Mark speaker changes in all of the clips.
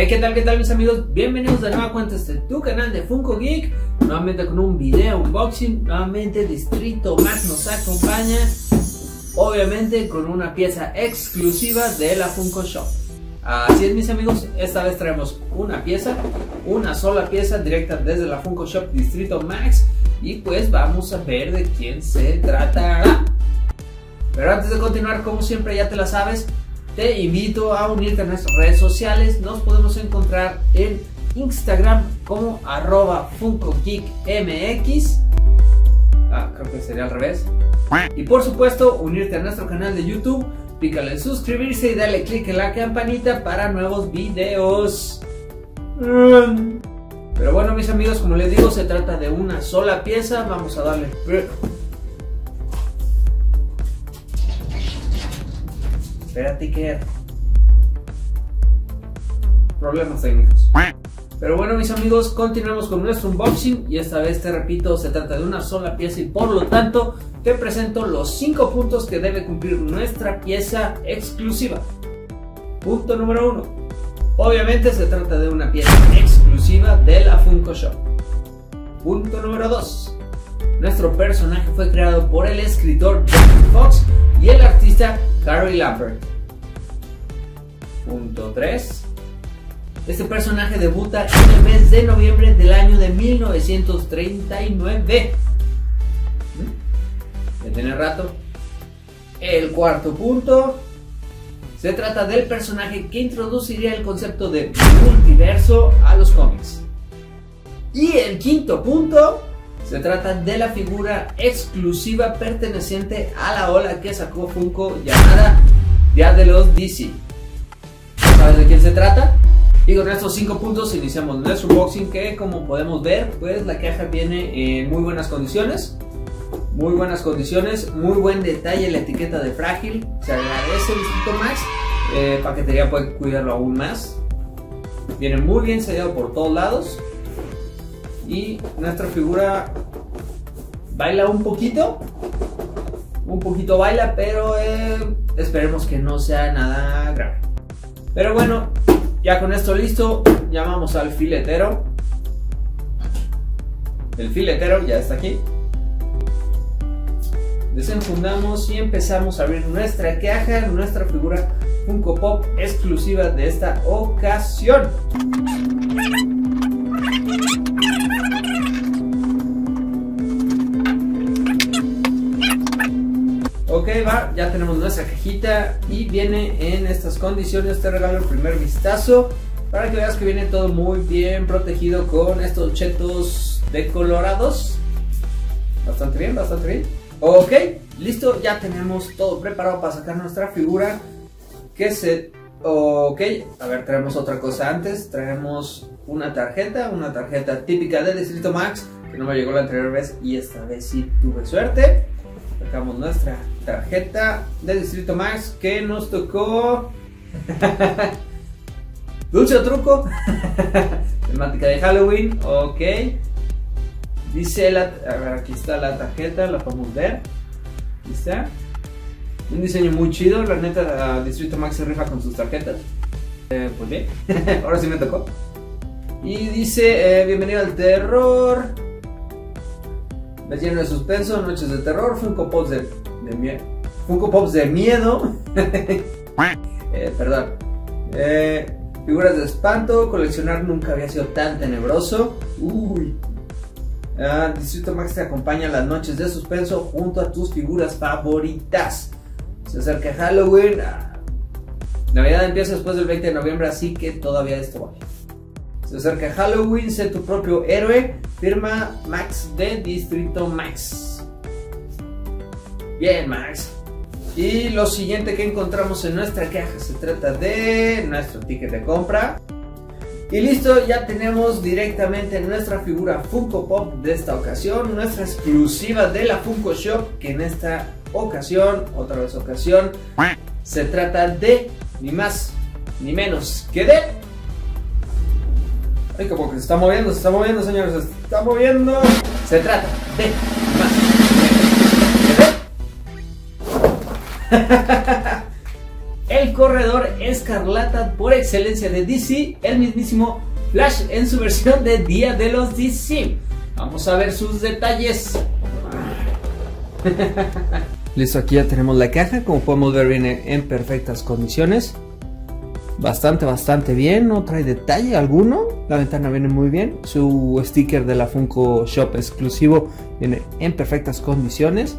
Speaker 1: Hey, ¿qué tal, qué tal mis amigos? Bienvenidos de nueva cuenta a este tu canal de Funko Geek. Nuevamente con un video unboxing Nuevamente Distrito Max nos acompaña Obviamente con una pieza exclusiva de la Funko Shop. Así es mis amigos, esta vez traemos una pieza Una sola pieza directa desde la Funko Shop Distrito Max Y pues vamos a ver de quién se tratará. Pero antes de continuar, como siempre ya te la sabes te invito a unirte a nuestras redes sociales. Nos podemos encontrar en Instagram como arroba FunkoGeekMX. Ah, creo que sería al revés. Y por supuesto, unirte a nuestro canal de YouTube. Pícale en suscribirse y dale click en la campanita para nuevos videos. Pero bueno, mis amigos, como les digo, se trata de una sola pieza. Vamos a darle Espérate que... Problemas técnicos. Pero bueno mis amigos, continuamos con nuestro unboxing y esta vez te repito, se trata de una sola pieza y por lo tanto te presento los 5 puntos que debe cumplir nuestra pieza exclusiva. Punto número 1. Obviamente se trata de una pieza exclusiva de la Funko Shop. Punto número 2. Nuestro personaje fue creado por el escritor John Fox y el artista Carrie Lambert. Punto 3. Este personaje debuta en el mes de noviembre del año de 1939. ¿Mm? Ya tiene rato. El cuarto punto. Se trata del personaje que introduciría el concepto de multiverso a los cómics. Y el quinto punto. Se trata de la figura exclusiva perteneciente a la ola que sacó Funko llamada Día de los DC. ¿Sabes de quién se trata? Y con estos 5 puntos iniciamos nuestro unboxing que como podemos ver pues la caja viene en muy buenas condiciones. Muy buenas condiciones, muy buen detalle la etiqueta de frágil. Se agradece Distrito Max. Eh, paquetería puede cuidarlo aún más. Viene muy bien sellado por todos lados y nuestra figura baila un poquito un poquito baila pero eh, esperemos que no sea nada grave. Pero bueno ya con esto listo llamamos al filetero. El filetero ya está aquí. Desenfundamos y empezamos a abrir nuestra caja nuestra figura Funko Pop exclusiva de esta ocasión nuestra cajita y viene en estas condiciones. Te regalo el primer vistazo para que veas que viene todo muy bien protegido con estos chetos decolorados. Bastante bien, bastante bien. Ok, listo, ya tenemos todo preparado para sacar nuestra figura. Que se... Ok, a ver, traemos otra cosa antes. Traemos una tarjeta, una tarjeta típica del Distrito Max, que no me llegó la anterior vez y esta vez sí tuve suerte. Sacamos nuestra tarjeta del Distrito Max que nos tocó. Dulce o truco. Temática de Halloween. Ok. Dice la. A ver, aquí está la tarjeta, la podemos ver. Aquí está. Un diseño muy chido. La neta, Distrito Max se rifa con sus tarjetas. Eh, pues bien. Ahora sí me tocó. Y dice: eh, Bienvenido al terror. Mes lleno de suspenso, noches de terror, Funko Pops de, de miedo. Funko Pops de miedo. eh, perdón. Eh, figuras de espanto, coleccionar nunca había sido tan tenebroso. Uy. Ah, Distrito Max te acompaña las noches de suspenso junto a tus figuras favoritas. Se acerca Halloween. Ah, Navidad empieza después del 20 de noviembre, así que todavía esto vale. Se acerca Halloween, sé tu propio héroe. Firma Max de Distrito Max. Bien, Max. Y lo siguiente que encontramos en nuestra caja se trata de nuestro ticket de compra. Y listo, ya tenemos directamente nuestra figura Funko Pop de esta ocasión, nuestra exclusiva de la Funko Shop, que en esta ocasión, otra vez ocasión, se trata de ni más ni menos que de Ay, como que se está moviendo, se está moviendo, señores, se está moviendo. Se trata de más. el corredor escarlata por excelencia de DC, el mismísimo Flash en su versión de Día de los DC. Vamos a ver sus detalles. Listo, aquí ya tenemos la caja, como podemos ver viene en perfectas condiciones. Bastante, bastante bien, no trae detalle alguno. La ventana viene muy bien. Su sticker de la Funko Shop exclusivo viene en perfectas condiciones.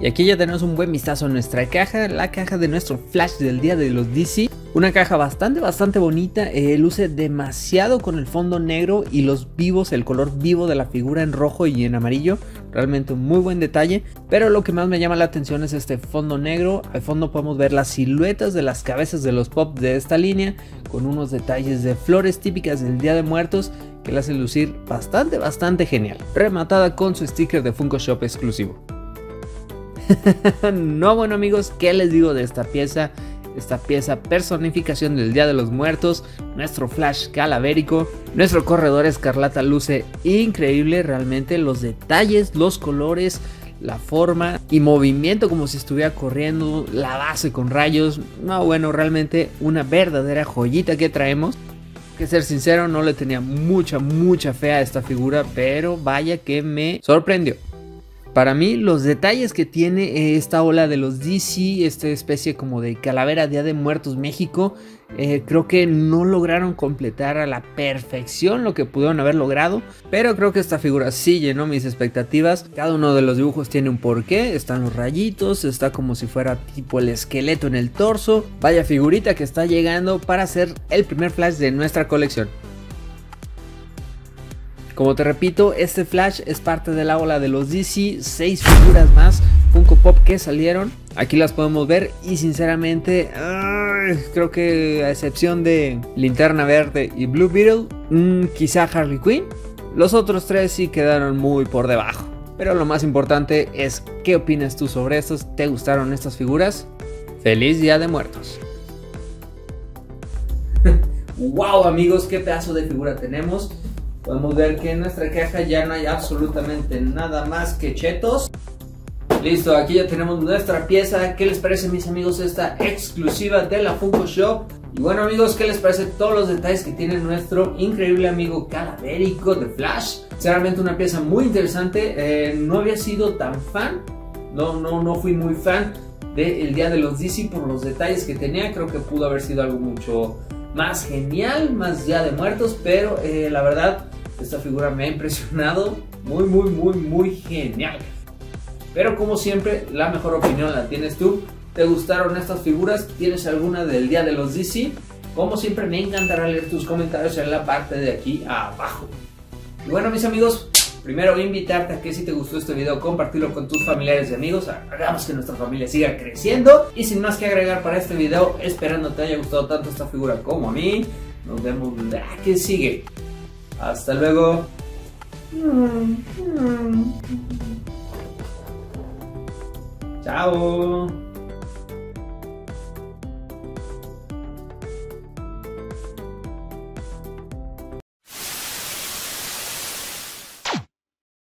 Speaker 1: Y aquí ya tenemos un buen vistazo a nuestra caja, la caja de nuestro flash del día de los DC. Una caja bastante, bastante bonita, eh, luce demasiado con el fondo negro y los vivos, el color vivo de la figura en rojo y en amarillo. Realmente un muy buen detalle, pero lo que más me llama la atención es este fondo negro. Al fondo podemos ver las siluetas de las cabezas de los pop de esta línea, con unos detalles de flores típicas del Día de Muertos que la hacen lucir bastante, bastante genial. Rematada con su sticker de Funko Shop exclusivo. no, bueno amigos, ¿qué les digo de esta pieza? Esta pieza personificación del Día de los Muertos, nuestro flash calavérico, nuestro corredor escarlata luce increíble realmente, los detalles, los colores, la forma y movimiento como si estuviera corriendo, la base con rayos, no bueno, realmente una verdadera joyita que traemos. Que ser sincero, no le tenía mucha, mucha fe a esta figura, pero vaya que me sorprendió. Para mí, los detalles que tiene esta ola de los DC, esta especie como de calavera Día de Muertos México, eh, creo que no lograron completar a la perfección lo que pudieron haber logrado, pero creo que esta figura sí llenó mis expectativas. Cada uno de los dibujos tiene un porqué, están los rayitos, está como si fuera tipo el esqueleto en el torso. Vaya figurita que está llegando para ser el primer flash de nuestra colección. Como te repito, este Flash es parte de la ola de los DC, 6 figuras más Funko Pop que salieron. Aquí las podemos ver y sinceramente creo que a excepción de Linterna Verde y Blue Beetle, mm, quizá Harley Quinn, los otros tres sí quedaron muy por debajo. Pero lo más importante es qué opinas tú sobre estos, ¿te gustaron estas figuras? Feliz Día de Muertos. wow amigos, qué pedazo de figura tenemos podemos ver que en nuestra caja ya no hay absolutamente nada más que chetos. Listo, aquí ya tenemos nuestra pieza. ¿Qué les parece mis amigos esta exclusiva de la Funko Shop? Y bueno amigos, ¿qué les parece todos los detalles que tiene nuestro increíble amigo calavérico de Flash? Sinceramente una pieza muy interesante. Eh, no había sido tan fan, no, no, no fui muy fan del Día de los DC por los detalles que tenía. Creo que pudo haber sido algo mucho más genial, más ya de muertos, pero eh, la verdad esta figura me ha impresionado, muy, muy, muy, muy genial. Pero como siempre, la mejor opinión la tienes tú. ¿Te gustaron estas figuras? ¿Tienes alguna del día de los DC? Como siempre, me encantará leer tus comentarios en la parte de aquí abajo. Y bueno, mis amigos, primero invitarte a que si te gustó este video, compartirlo con tus familiares y amigos. Hagamos que nuestra familia siga creciendo. Y sin más que agregar para este video, esperando te haya gustado tanto esta figura como a mí. Nos vemos la que sigue. Hasta luego. Chao.